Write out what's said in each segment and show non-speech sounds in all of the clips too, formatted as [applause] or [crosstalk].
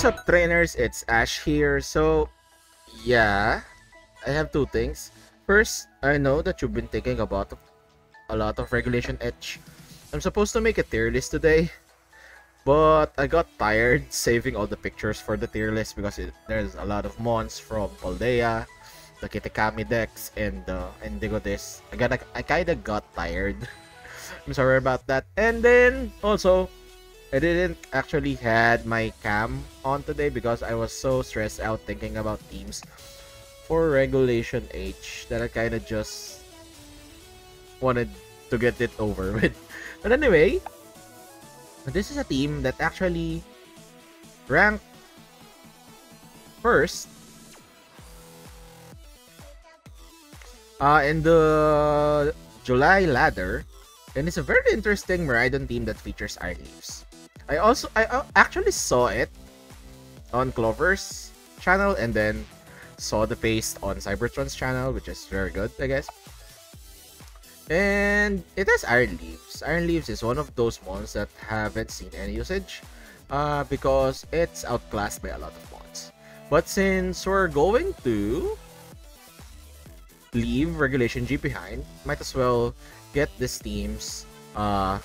terms of trainers, it's Ash here. So, yeah, I have two things. First, I know that you've been thinking about a lot of Regulation H. I'm supposed to make a tier list today, but I got tired [laughs] saving all the pictures for the tier list because it, there's a lot of mons from Paldea, the Kitakami Dex, and the uh, Indigo Disk. I, got, I kinda got tired. [laughs] I'm sorry about that. And then, also, I didn't actually had my cam on today because I was so stressed out thinking about teams for Regulation H that I kind of just wanted to get it over [laughs] with. But anyway, this is a team that actually ranked first uh, in the July ladder and it's a very interesting Miraidon team that features Iron Leaves. I also I uh, actually saw it on Clover's channel and then saw the paste on Cybertron's channel, which is very good, I guess. And it has Iron Leaves. Iron Leaves is one of those mons that haven't seen any usage uh, because it's outclassed by a lot of mons. But since we're going to leave Regulation G behind, might as well get this team's uh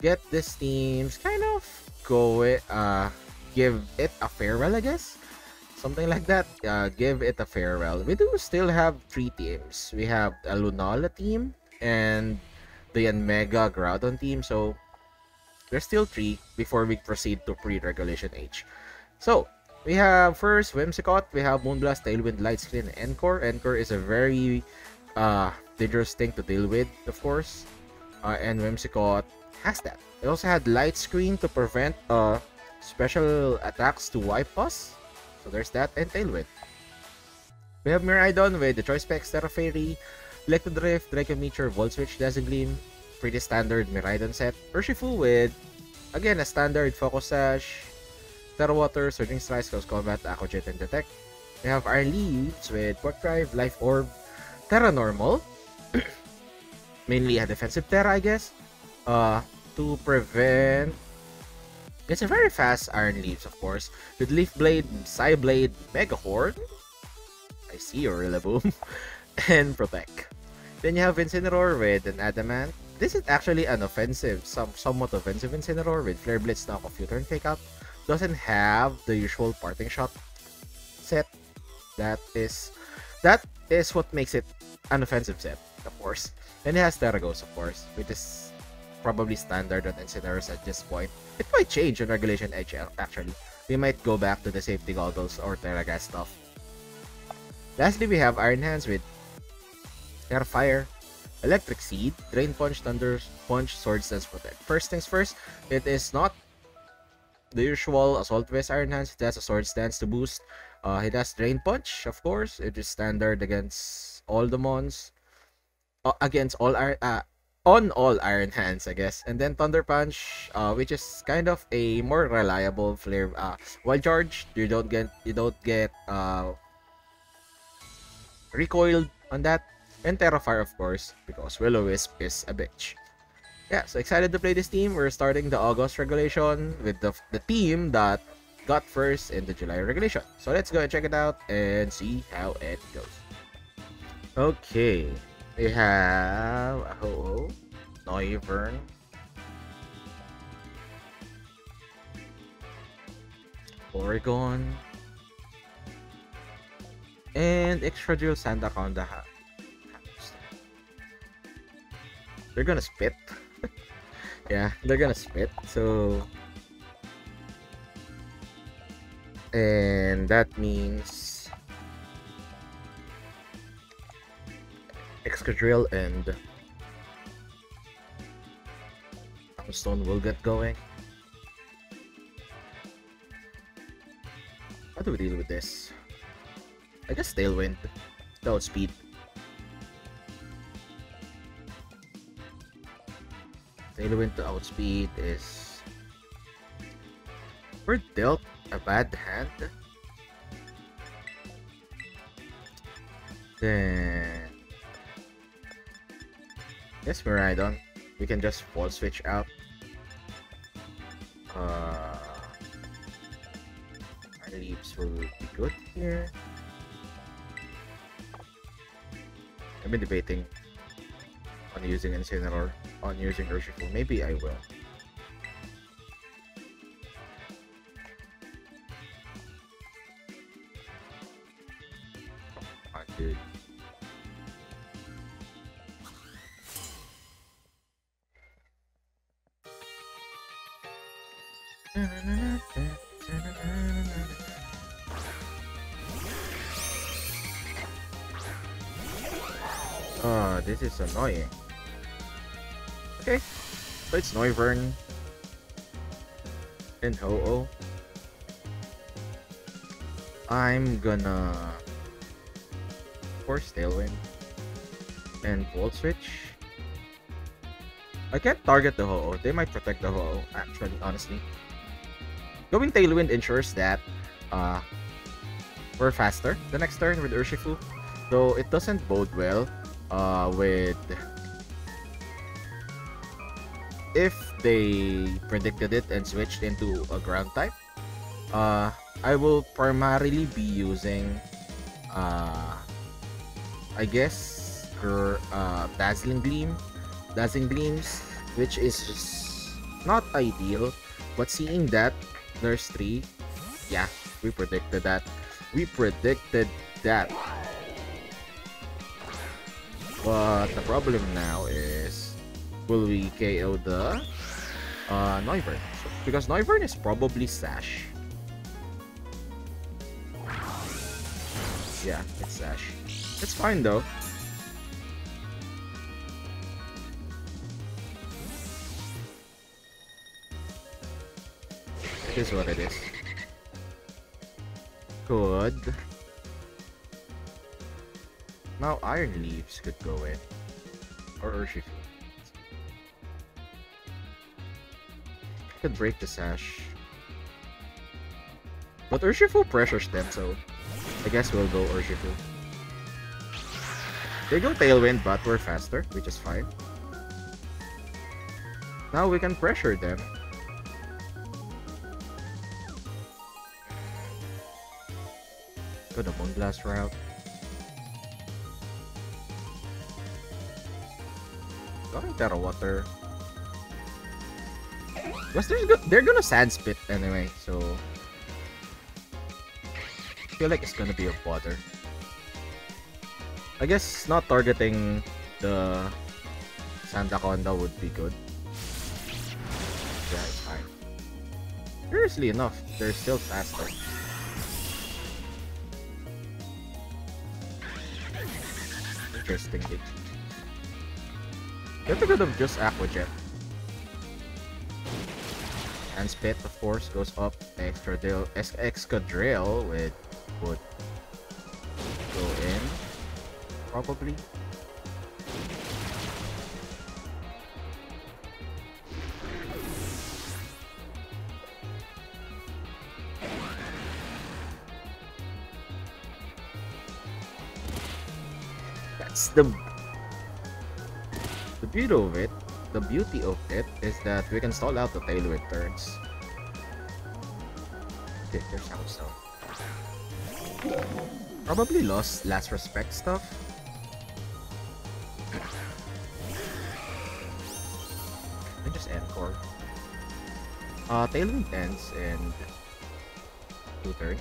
get this team's kind of go it uh give it a farewell I guess? Something like that uh give it a farewell. We do still have three teams. We have a Lunala team and the Mega Groudon team. So there's still three before we proceed to pre-regulation H. So we have first Whimsicott, we have Moonblast, Tailwind, Light Screen, Encore. Encore is a very uh, dangerous thing to deal with, of course. Uh, and Whimsicott has that. It also had light screen to prevent uh, special attacks to wipe us. So there's that, and Tailwind. We have Miraidon with the Choice Specs, Tera Fairy, Electro Drift, Draco Meteor, Volt Switch, Dazzling Gleam, pretty standard Miraidon set. Urshifu with, again, a standard Focus Sash, Tera Water, Surging Strikes, Close Combat, Aqua Jet, and Detect. We have our Leaves with Quark Drive, Life Orb, Tera Normal, [clears throat] mainly a defensive Tera, I guess, uh, to prevent. It's a very fast Iron Leaves, of course, with Leaf Blade, Psyblade, Mega Horn. I see your Rillaboom, [laughs] and Protect. Then you have Incineroar with an Adamant. This is actually an offensive, some somewhat offensive Incineroar with Flare Blitz, Knock Off U-Turn Fake Out. Doesn't have the usual parting shot set. That is that is what makes it an offensive set, of course. Then it has Tera Ghost, of course, with is probably standard on Incineroars at this point. It might change on Regulation H, actually. We might go back to the safety goggles or Tera Grass stuff. Lastly, we have Iron Hands with Tera Fire, Electric Seed, Drain Punch, Thunder Punch, Swords Dance Protect. First things first, it is not the usual Assault Vest Iron Hands. It has a Sword Dance to boost. Uh, it has Drain Punch, of course. It is standard against all the mons. Uh, against all iron, uh, on all Iron Hands, I guess. And then Thunder Punch, uh, which is kind of a more reliable flare. Uh, Wild Charge, you don't get you don't get uh recoiled on that. And Tera Fire, of course, because Will-O-Wisp is a bitch. Yeah, so excited to play this team. We're starting the August regulation with the, the team that got first in the July regulation. So let's go and check it out and see how it goes. Okay, we have a Ho-Oh, Noivern, Oregon, and Excadrill Sandaconda. They're gonna spit. [laughs] yeah, they're gonna spit. So and that means Excadrill and Stone will get going. How do we deal with this? I guess Tailwind. Without speed. Tailwind to outspeed is... We're dealt a bad hand. Then... Yes, Miraidon. We can just Volt Switch out. Uh, Iron Leaves will be good here. I've been debating on using Incineroar, on using Urshifu. Maybe I will. Annoying. Okay, so it's Noivern and Ho-Oh. I'm gonna force Tailwind and Volt Switch. I can't target the Ho-Oh. They might protect the Ho-Oh, actually, honestly. Going Tailwind ensures that uh, we're faster the next turn with Urshifu. Though it doesn't bode well uh, with if they predicted it and switched into a ground type. Uh, I will primarily be using, uh, I guess, uh, Dazzling Gleam, Dazzling Gleams, which is not ideal. But seeing that there's three, yeah, we predicted that. We predicted that. But the problem now is, will we KO the uh, Noivern? Because Noivern is probably Sash. Yeah, it's Sash. It's fine though. It is what it is. Good. Now Iron Leaves could go in. Or Urshifu. Could break the sash. But Urshifu pressures them, so I guess we'll go Urshifu. They go Tailwind, but we're faster, which is fine. Now we can pressure them. Go the Moonblast route. Tera Water. Because they're, they're gonna Sand Spit anyway, so... I feel like it's gonna be a bother. I guess not targeting the Sandaconda would be good. Yeah, it's fine. Curiously enough, they're still faster. Could have just Aqua Jet. And Spit, of course, goes up. Excadrill, Excadrill with would go in, probably. That's the beauty of it. The beauty of it is that we can stall out the tailwind turns. Okay, there's house Probably lost last respect stuff. I just encore. Uh, Tailwind ends in two turns.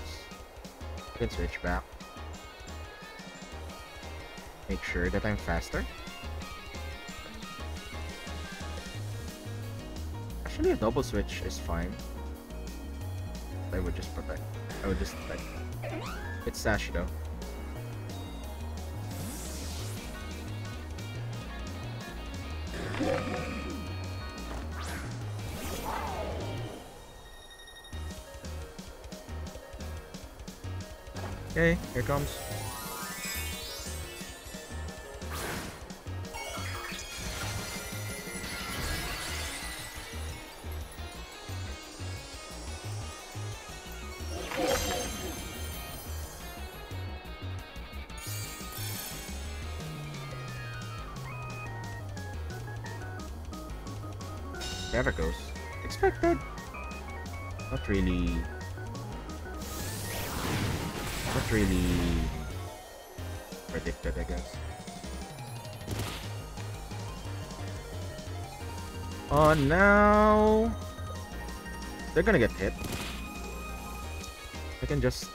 You can switch back. Make sure that I'm faster. Actually, a double switch is fine. I would just protect. I would just protect. It's Sash though. Okay, here comes. There it goes. Expected. Not really Not really predicted, I guess. Oh, now they're gonna get hit. I can just,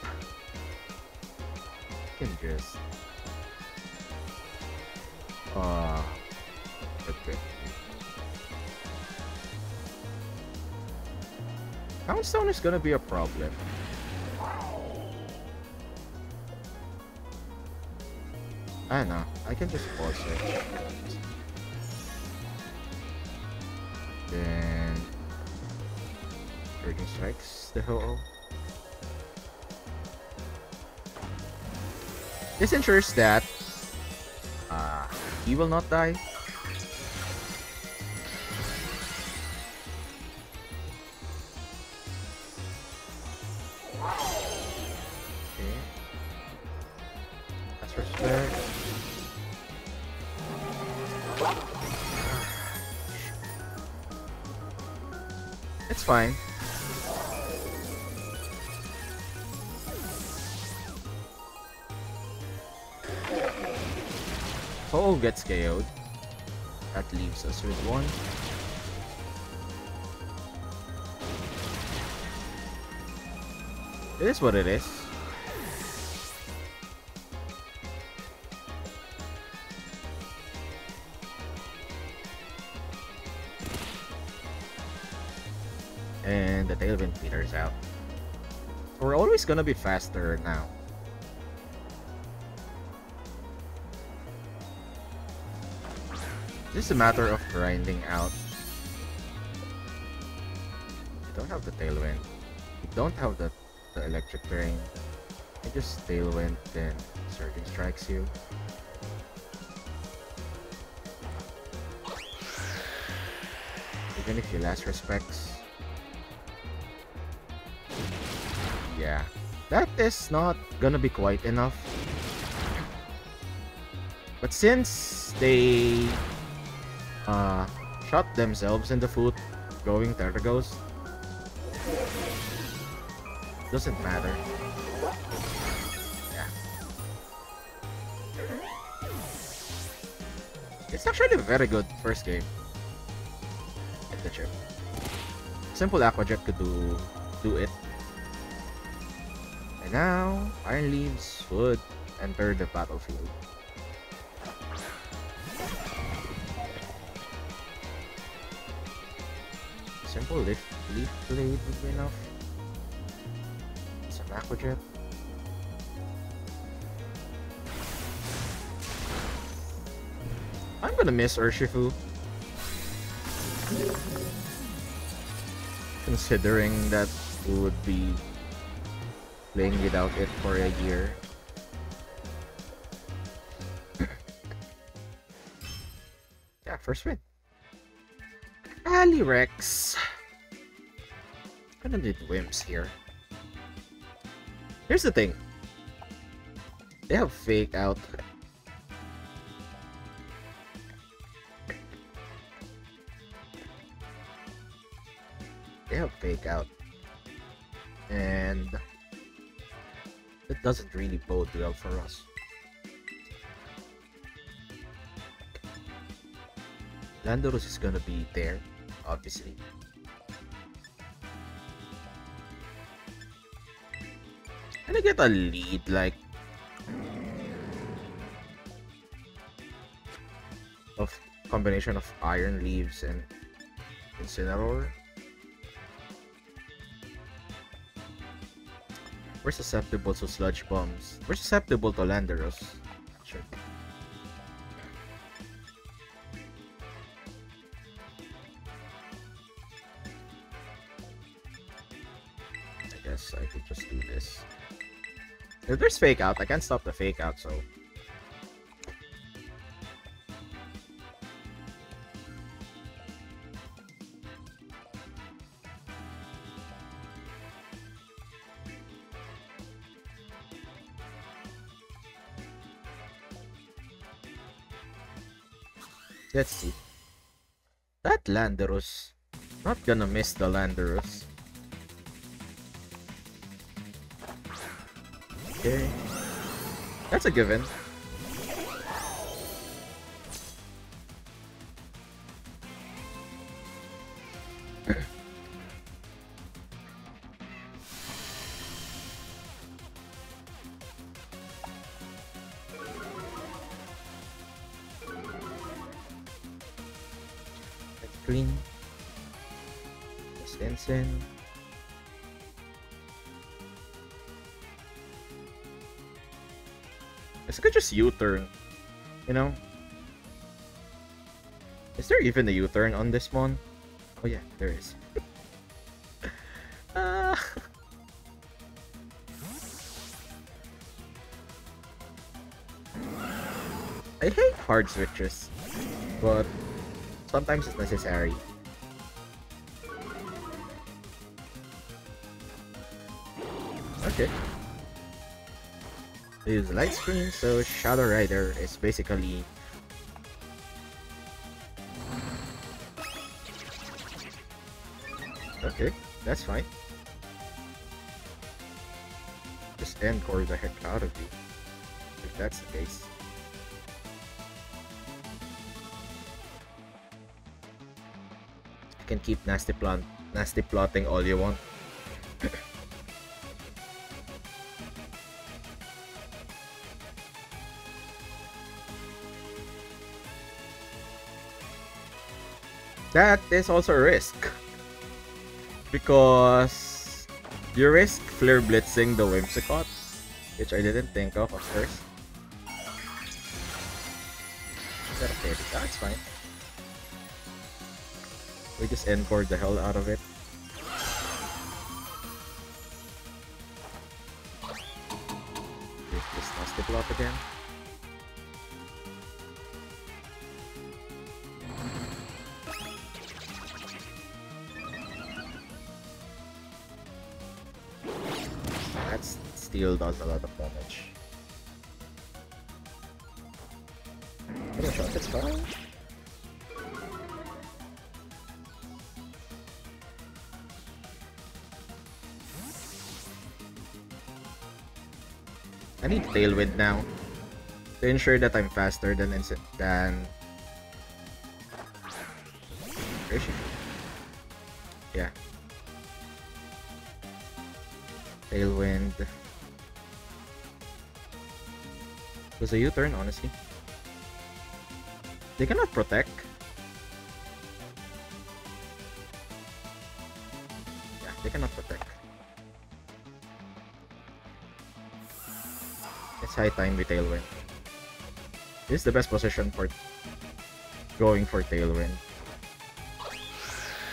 I can just, Houndstone is gonna be a problem. I don't know. I can just pause it. Then... Surging Strikes the Ho-Oh. This ensures that uh, he will not die. It's fine. Oh, gets KO'd. That leaves us with one. It is what it is. So gonna be faster now. Just a matter of grinding out. You don't have the tailwind. You don't have the, the electric rain. You just tailwind, then surging strikes you. Even if you last respects. Yeah. That is not gonna be quite enough. But since they uh, shot themselves in the foot going Tera Ghost, doesn't matter. Yeah. It's actually a very good first game. Get the chip. Simple Aqua-Jet could do do it. Now, Iron Leaves would enter the battlefield. Simple leaf, leaf blade would be enough. Some Aqua-Jet. I'm gonna miss Urshifu. Considering that we would be playing without it for a year. [coughs] yeah, first win. Calyrex. Gonna need Wimps here. Here's the thing. They have fake out. They have fake out. And it doesn't really bode well for us. Landorus is gonna be there, obviously. Can I get a lead like of combination of iron leaves and incineroar? We're susceptible to sludge bombs. We're susceptible to Landorus. Actually. I guess I could just do this. If there's fake out, I can't stop the fake out, so. Let's see. That Landorus. Not gonna miss the Landorus. Okay. That's a given. U-turn. You know? Is there even a U-turn on this one? Oh yeah, there is. uh... [laughs] I hate hard switches, but sometimes it's necessary. Okay. Use light screen, so Shadow Rider is basically Okay, that's fine. Just encore the heck out of you. If that's the case. You can keep nasty plot nasty plotting all you want. That is also a risk. Because you risk Flare Blitzing the Whimsicott, which I didn't think of at first. Is that okay? That's fine. We just encore the hell out of it. Use this nasty block again. Steel does a lot of damage. shot, fine. I need Tailwind now to ensure that I'm faster than than. Is she? Yeah. Tailwind. Was a U-turn, honestly. They cannot protect. Yeah, they cannot protect. It's high time with Tailwind. This is the best position for going for Tailwind.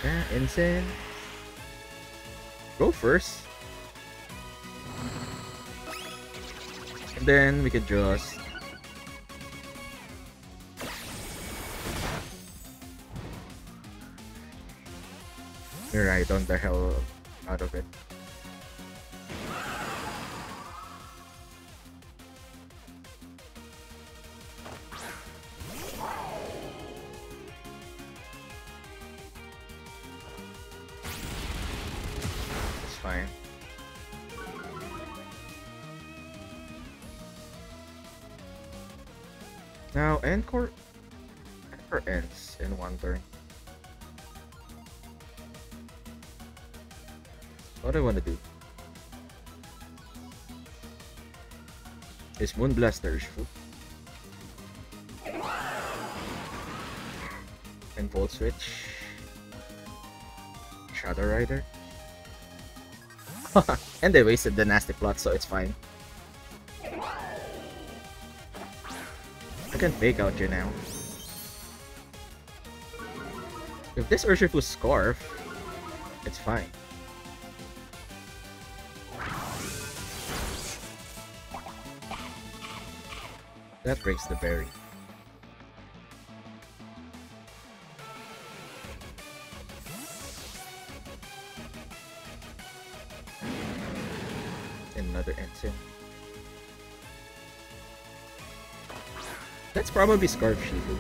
Yeah, Insane. Go first. Then we could just ride on the hell out of it. Moonblaster useful? And Volt Switch? Shadow Rider? [laughs] and they wasted the nasty plot, so it's fine. I can fake out you now. If this Urshifu Scarf, it's fine. That breaks the berry. Another ensign. That's probably Scarf Shifu.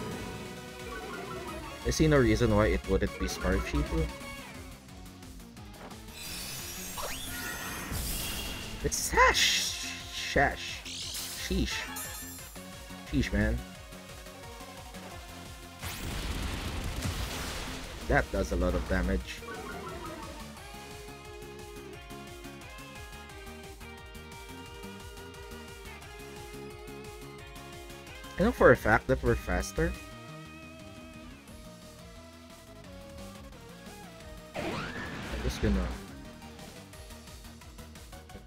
I see no reason why it wouldn't be Scarf Shifu. It's Sash Shash. Sheesh. Sheesh, man. That does a lot of damage. I know for a fact that we're faster. I'm just gonna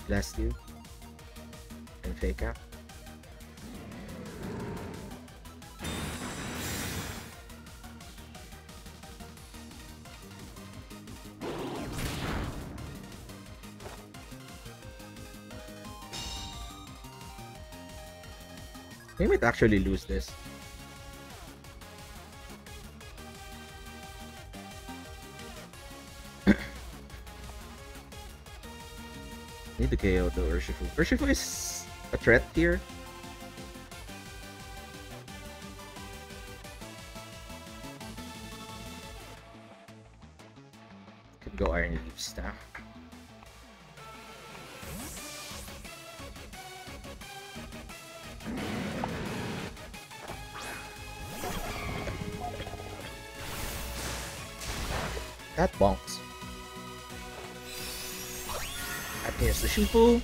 blast you and fake out. Might actually lose this. [coughs] Need to KO the Urshifu. Urshifu is a threat here. Could go Iron Leaves now. The Shifu.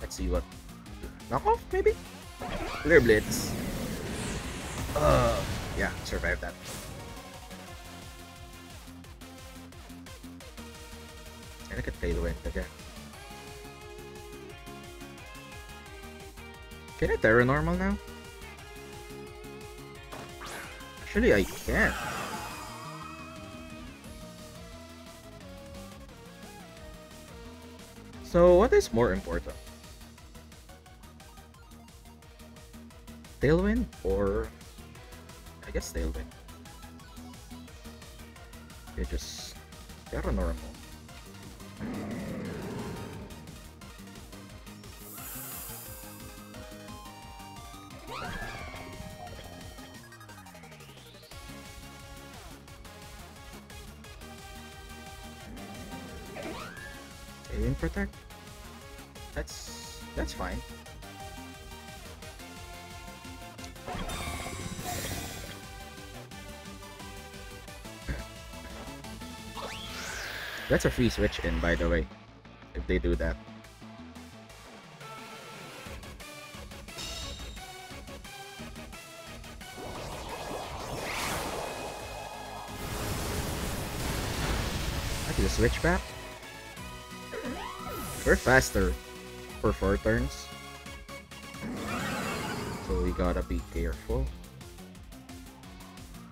Let's see what. Knockoff, maybe? Flare Blitz. Uh, yeah, survive that. And I could the wind again. Can I Tera Normal now? Actually, I can. Is more important? Tailwind or... I guess Tailwind. Okay, just... Tera Normal. Protect? Fine. That's a free switch in, by the way, if they do that. I can switch back. We're faster for 4 turns. So we gotta be careful.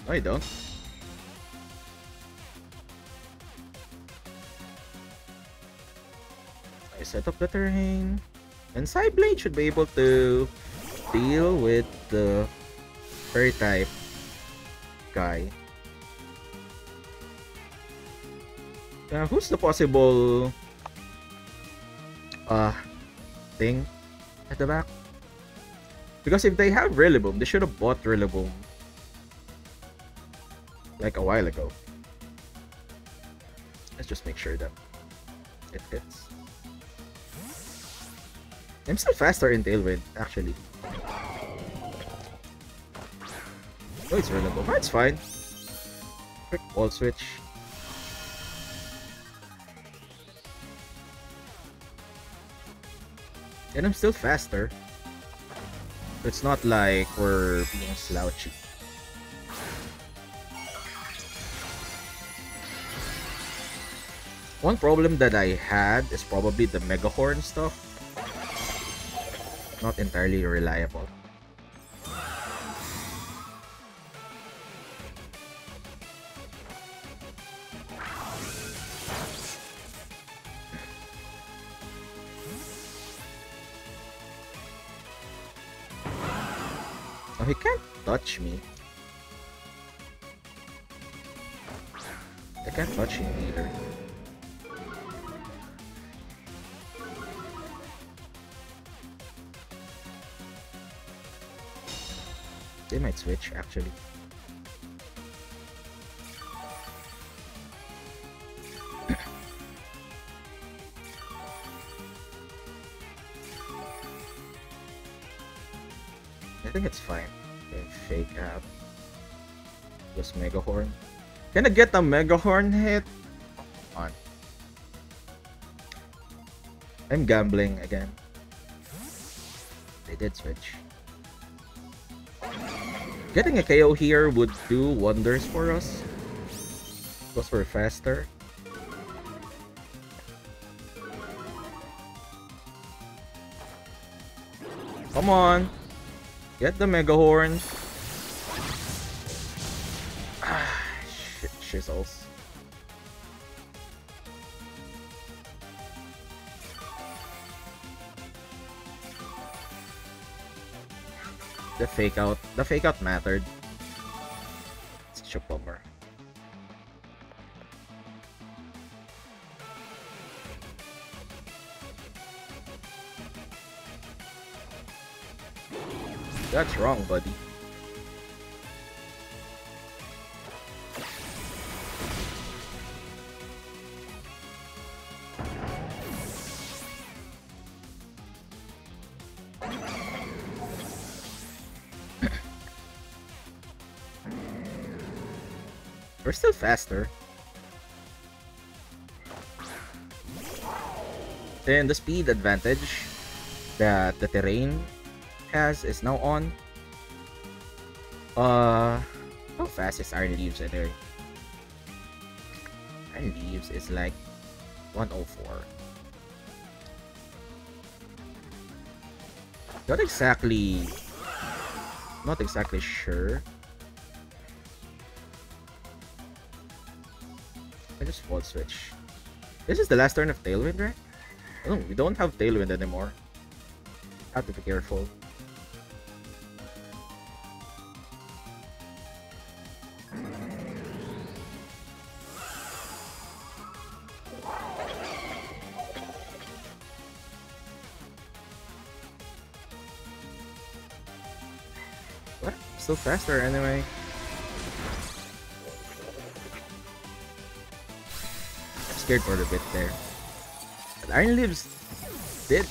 I don't. I set up the terrain. And Psyblade should be able to deal with the fairy type guy. Uh, who's the possible uh thing at the back? Because if they have Rillaboom, they should have bought Rillaboom like a while ago. Let's just make sure that it fits. I'm still faster in Tailwind, actually. Oh, it's Rillaboom. It's fine. Quick ball switch. And I'm still faster. It's not like we're being slouchy. One problem that I had is probably the Megahorn stuff. Not entirely reliable. touch me. I can't touch him either. They might switch, actually. [coughs] I think it's fine. Fake out. Just Megahorn. Can I get a Megahorn hit? Come on. I'm gambling again. They did switch. Getting a KO here would do wonders for us. Because we're faster. Come on. Get the Megahorn. Shizzles. The fake out. The fake out mattered. Such a bummer. That's wrong, buddy. We're still faster. Then the speed advantage that the terrain has is now on. Uh, how fast is Iron Leaves anyway? Iron Leaves is like 104. Not exactly, not exactly sure. Switch. This is the last turn of Tailwind, right? Oh, we don't have Tailwind anymore. Have to be careful. What? Still faster anyway. Scared for a bit there. But Iron Leaves did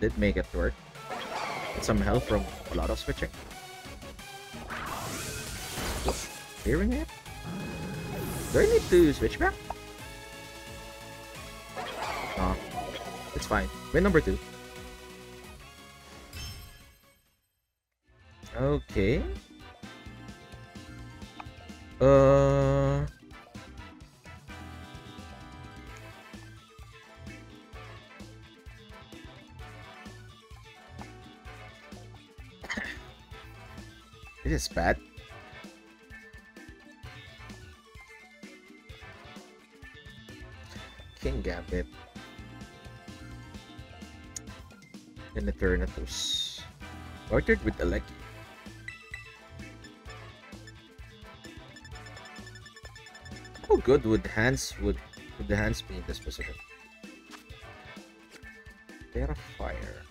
did make it work. Some help from a lot of switching. Hearing it? Do I need to switch back? No. It's fine. Win number two. Okay. Is bad. Kingambit. Then Eternatus. Ordered with Eleki. How good would hands would would the hands be in this position? Terra Fire.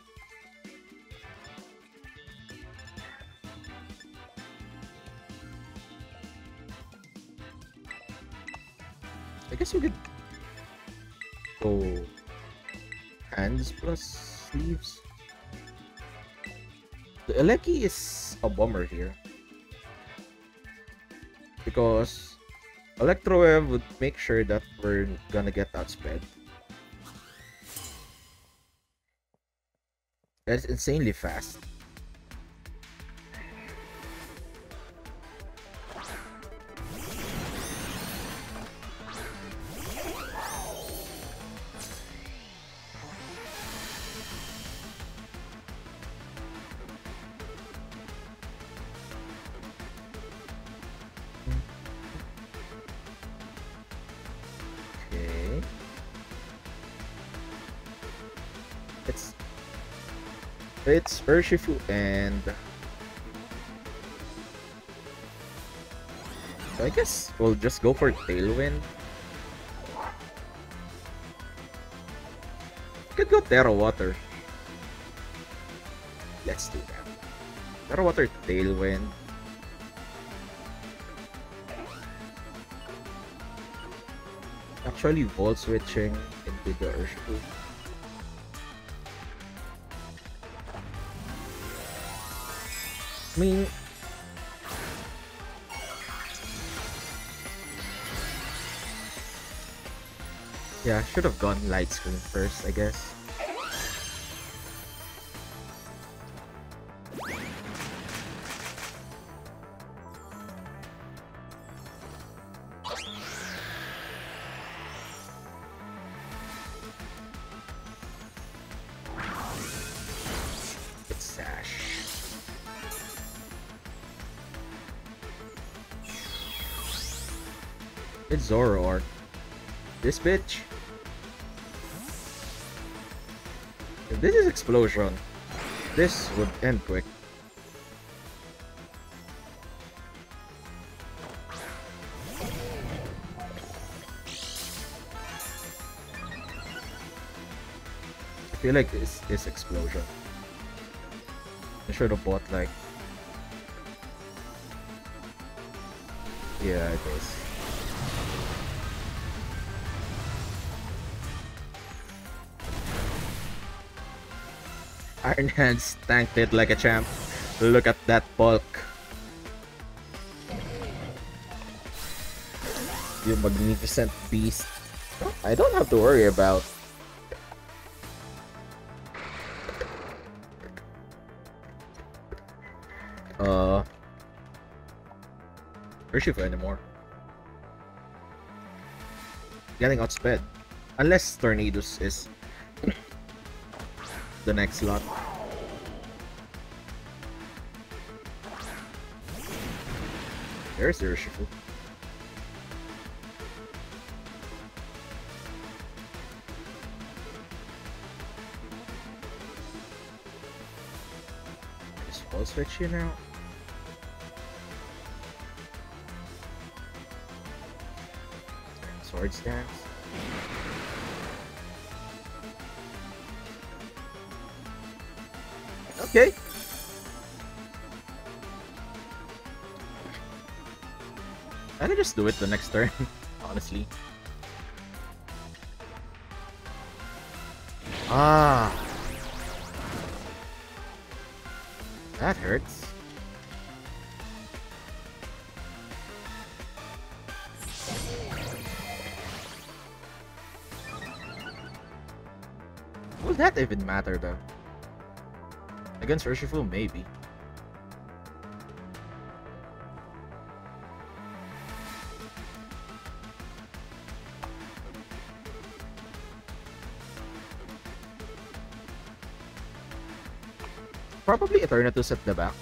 Guess we could go hands plus sleeves. The Eleki is a bummer here. Because Electroweb would make sure that we're gonna get that outsped. That's insanely fast. It's Urshifu and I guess we'll just go for Tailwind. Could go Tera Water. Let's do that. Tera Water Tailwind. Actually, Volt switching into the Urshifu. Mean, yeah, should have gone light screen first, I guess. Zoroark. This bitch. If this is explosion, this would end quick. I feel like this is explosion. I should have bought like Yeah, it is. Iron Hands tanked it like a champ. Look at that bulk. You magnificent beast. I don't have to worry about. Uh. Urshifu anymore. Getting outsped. Unless Tornadus is [coughs] the next slot. There's Urshifu. Is full switch here now? Sword stance. Okay. I can just do it the next turn, [laughs] honestly. Ah. That hurts. Will that even matter though? Against Urshifu, maybe. Probably Eternatus at the back.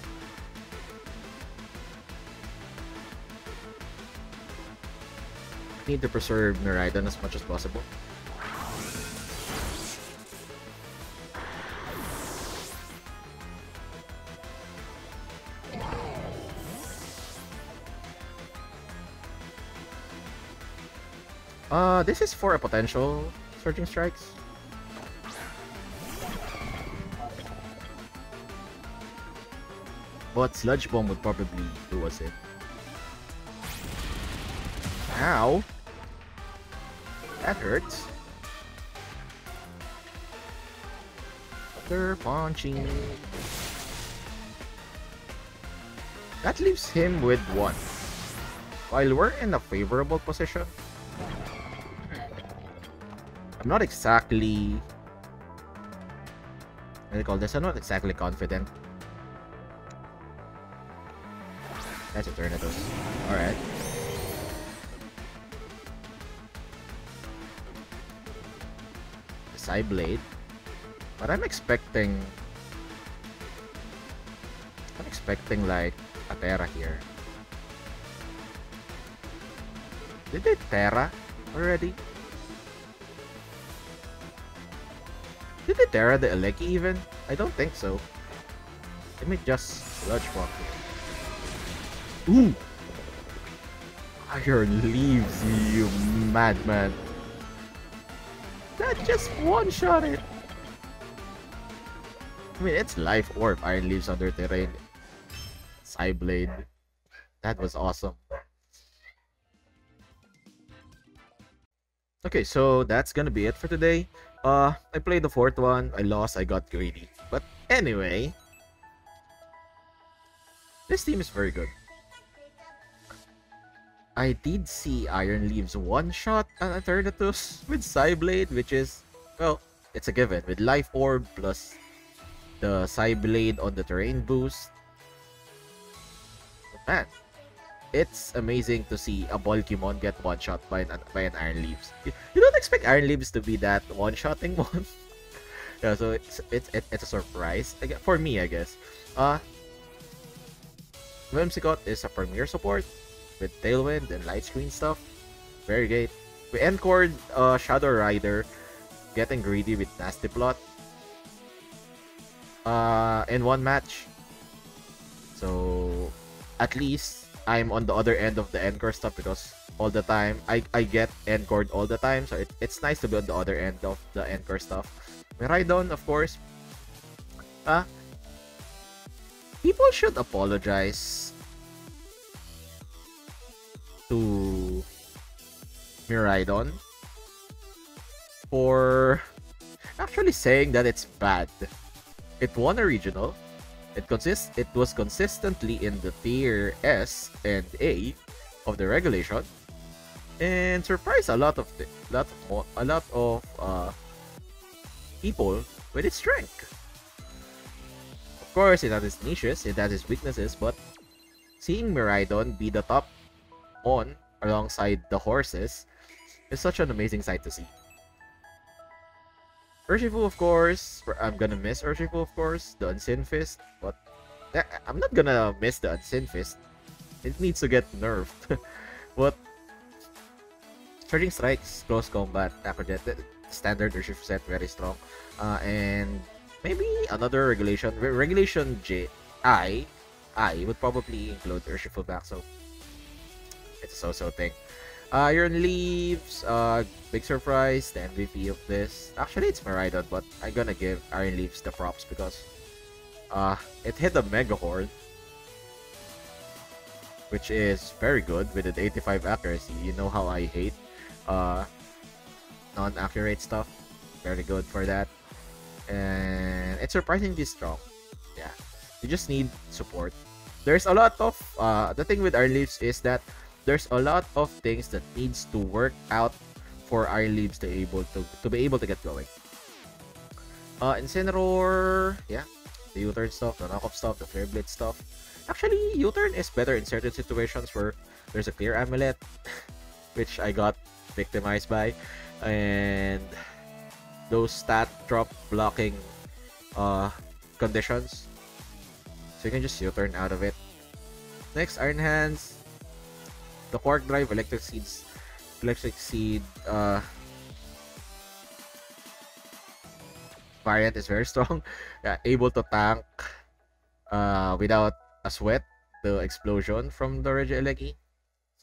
Need to preserve Miraidon as much as possible. Uh, this is for a potential Surging Strikes. But Sludge Bomb would probably do us it. Ow! That hurts. Thunder punching. That leaves him with one. While we're in a favorable position, I'm not exactly... What do you call this? I'm not exactly confident. That's a Tornadus. Alright. The Psyblade. But I'm expecting... I'm expecting like a Tera here. Did they Tera already? Did they Tera the Eleki even? I don't think so. Let me just Sludge Walk. Ooh! Iron leaves, you madman. That just one-shot it. I mean, it's life orb Iron leaves under terrain. Psyblade. That was awesome. Okay, so that's gonna be it for today. Uh, I played the fourth one. I lost. I got greedy. But anyway, this team is very good. I did see Iron Leaves one shot an Eternatus [laughs] with Psyblade, which is, well, it's a given. With Life Orb plus the Psyblade on the terrain boost. Man, it's amazing to see a Volcumon get one shot by an, by an Iron Leaves. You, don't expect Iron Leaves to be that one shotting [laughs] one. yeah, so it's, it's it's a surprise for me, I guess. Uh, Whimsicott is a premier support with Tailwind and Light Screen stuff. Very great. We encored uh, Shadow Rider getting greedy with Nasty Plot uh, in one match. So at least I'm on the other end of the encore stuff because all the time I, I get encored all the time. So it, it's nice to be on the other end of the encore stuff. Miraidon, of course. Uh, people should apologize to Miraidon for actually saying that it's bad. It won a regional. It consists it was consistently in the tier S and A of the regulation and surprised a lot of the, lot of, a lot of uh, people with its strength. Of course, it has its niches, it has its weaknesses, but seeing Miraidon be the top on alongside the horses is such an amazing sight to see. Urshifu, of course, I'm gonna miss Urshifu, of course, the Unseen Fist, but I'm not gonna miss the Unseen Fist. It needs to get nerfed. [laughs] but Surging Strikes, Close Combat, Aqua Jet, standard Urshifu set, very strong. Uh, and maybe another regulation, regulation J, I, I would probably include Urshifu back, so it's a so-so thing. Uh, Iron Leaves, uh, big surprise, the MVP of this. Actually, it's Miraidon, but I'm gonna give Iron Leaves the props because uh, it hit a Megahorn, which is very good with an 85 accuracy. You know how I hate uh, non-accurate stuff. Very good for that. And it's surprisingly strong. Yeah, you just need support. There's a lot of, uh, the thing with Iron Leaves is that there's a lot of things that needs to work out for Iron Leaves to able to to be able to get going. Uh, Incineroar, yeah, the U-turn stuff, the knockoff stuff, the Flare Blitz stuff. Actually, U-turn is better in certain situations where there's a clear amulet, [laughs] which I got victimized by, and those stat drop blocking uh, conditions. So you can just U-turn out of it. Next, Iron Hands the Quark Drive, Electric Seeds, Electric Seed uh, variant is very [laughs] strong. yeah, able to tank uh, without a sweat the explosion from the Regieleki.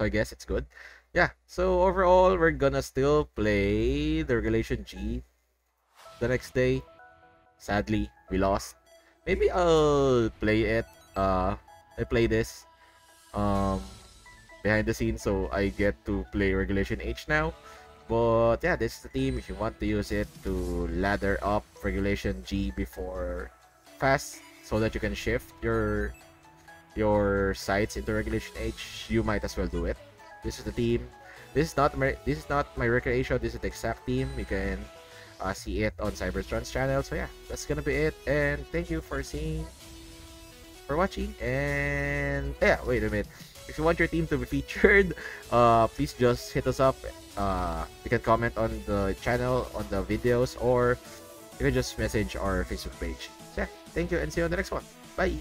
So I guess it's good. Yeah, so overall, we're gonna still play the Regulation G the next day. Sadly, we lost. Maybe I'll play it. Uh, I play this. Um, behind the scenes, so I get to play Regulation H now. But yeah, this is the team. If you want to use it to ladder up Regulation G before fast, so that you can shift your your sights into Regulation H, you might as well do it. This is the team. This is not my this is not my recreation. This is the exact team. You can uh, see it on Cybertron's channel. So yeah, that's gonna be it. And thank you for seeing, for watching. And yeah, wait a minute if you want your team to be featured, [laughs] uh, please just hit us up. Uh, you can comment on the channel, on the videos, or you can just message our Facebook page. So yeah, thank you and see you on the next one. Bye!